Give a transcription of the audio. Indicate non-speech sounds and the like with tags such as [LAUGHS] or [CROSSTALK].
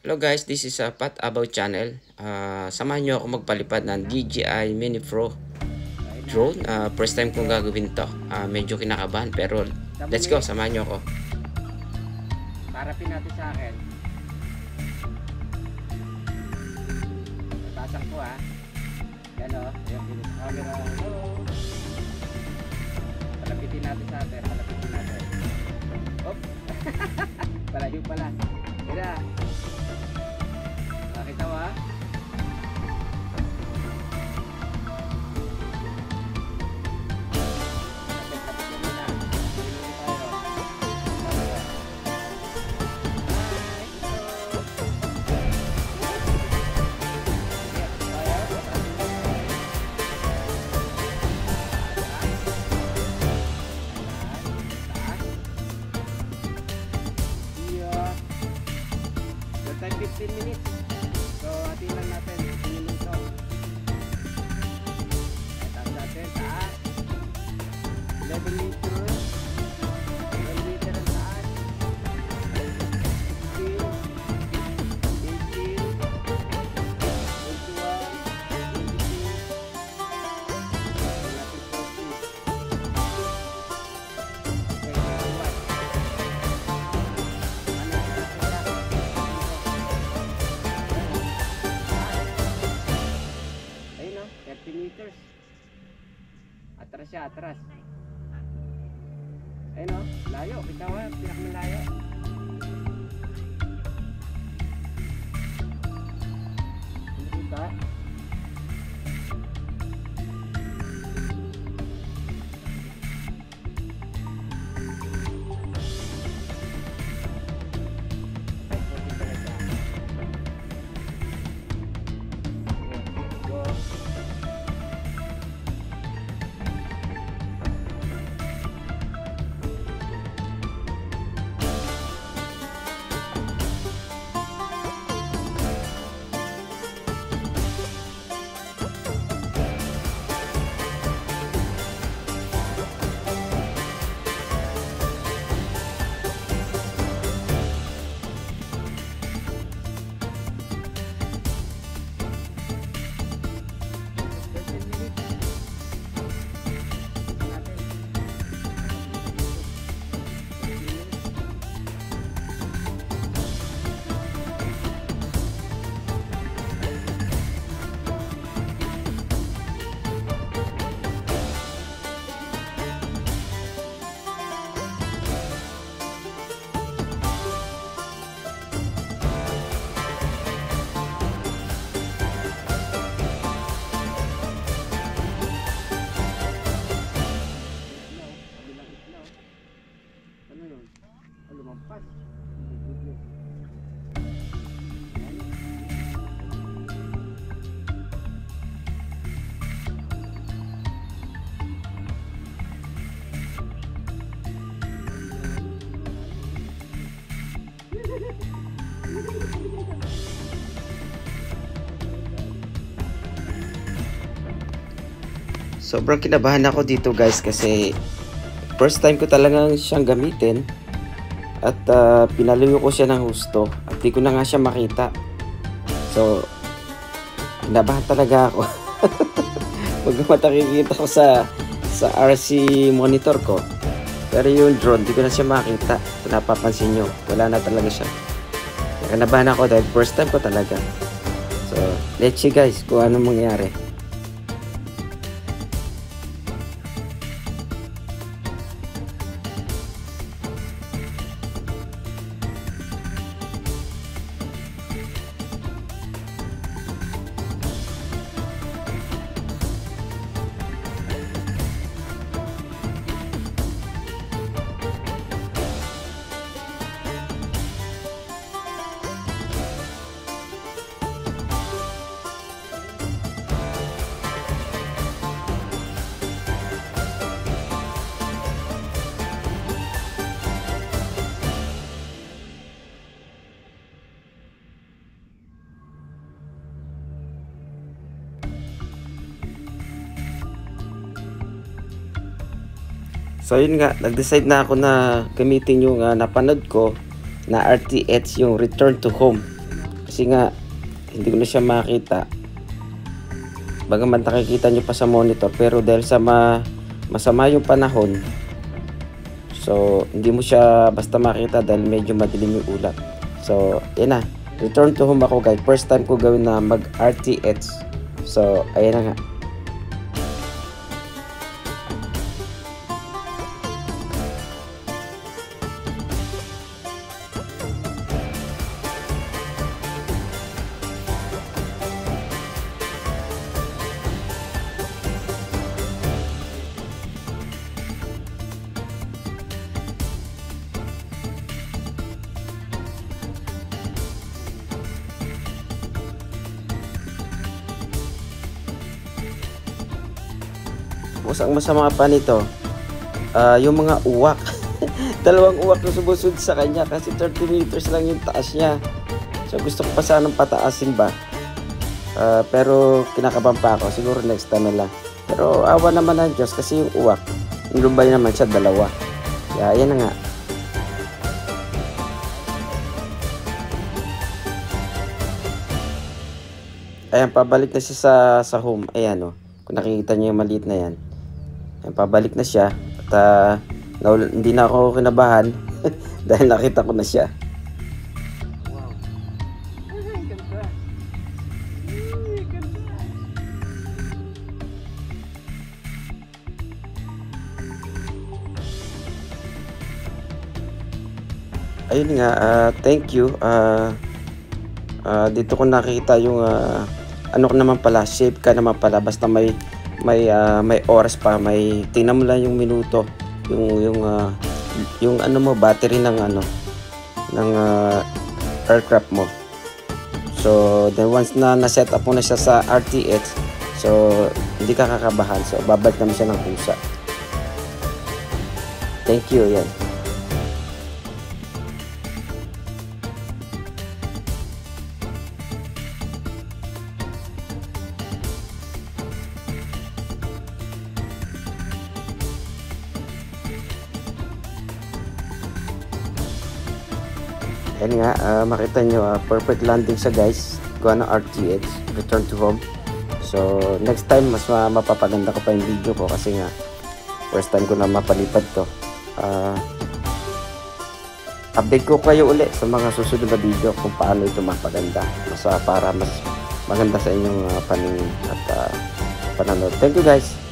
Hello guys, this is a Pat About channel. Ah, samahan nyo ako magpalipad ng DJI Mini Pro drone. Ah, first time kong gagawin to. Ah, medyo kinakabahan pero let's go, samahan nyo ako. Harapin natin sa akin. Tasak ko ha. Yan o. Yung pinis camera. Hello. Palapitin natin sa atin. Palapitin natin. Op. [LAUGHS] Palayo pala. Tira. Nakita 15 minutes. So, atin lang natin. 15 minuto. Tapos natin, taas. 11 meters. Siya, atras. Ayun o, layo. Kita mo, pinakamalayo. Kita. Sobrang kinabahan ako dito guys kasi first time ko talagang siyang gamitin at ah, pinaluyo ko siya ng husto at di ko na nga siya makita. So, kinabahan talaga ako. [LAUGHS] Pag matakikita ko sa sa RC monitor ko. Pero yung drone, di ko na siya makita. Napapansin nyo, wala na talaga siya. Kinabahan ako dahil first time ko talaga. So, let's see guys kung ano mangyayari. So yun nga, nag-decide na ako na gamitin yung ah, napanood ko na RTX yung Return to Home. Kasi nga, hindi ko na siya makita. Bagaman nakikita nyo pa sa monitor, pero dahil sa ma masama yung panahon, so hindi mo siya basta makita dahil medyo madilim yung ulap. So, yan na. Return to home ako guys. First time ko gawin na mag RTX. So, ayan na nga. Tapos ang masama pa nito, ah, yung mga uwak. [LAUGHS] Dalawang uwak na sumusod sa kanya kasi 30 meters lang yung taas niya. So gusto ko pa sanang pataasin ba. Ah, pero kinakabahan pa ako. Siguro next time na lang. Pero awa naman ng Diyos kasi yung uwak. Yung lumbay naman siya dalawa. Kaya yan na nga. Ayan, pabalik na siya sa, sa home. Ayan, oh. Kung nakikita niyo yung maliit na yan. Ayan, pabalik na siya. At nawal- hindi na ako kinabahan [LAUGHS] dahil nakita ko na siya. Ayun nga, ah, thank you. Ah, ah, dito ko nakita yung ah, ano ko naman pala, shape ka naman pala basta may may ah, may oras pa, may tingnan mo lang yung minuto, yung yung ah, yung ano mo battery ng ano ng ah, aircraft mo. So, then once na na-set up mo na siya sa RTX, so hindi ka kakabahan. So, babalik naman siya ng kusa. Thank you, yan. Yan nga, ah, makita nyo, ah, perfect landing siya guys. Gawa ng RTX, return to home. So, next time, mas ma- mapapaganda ko pa yung video ko kasi nga, first time ko na mapalipad to. Ah, update ko kayo uli sa mga susunod na video kung paano ito mapaganda. Mas, ah, para mas maganda sa inyong ah, paningin at ah, pananood. Thank you guys!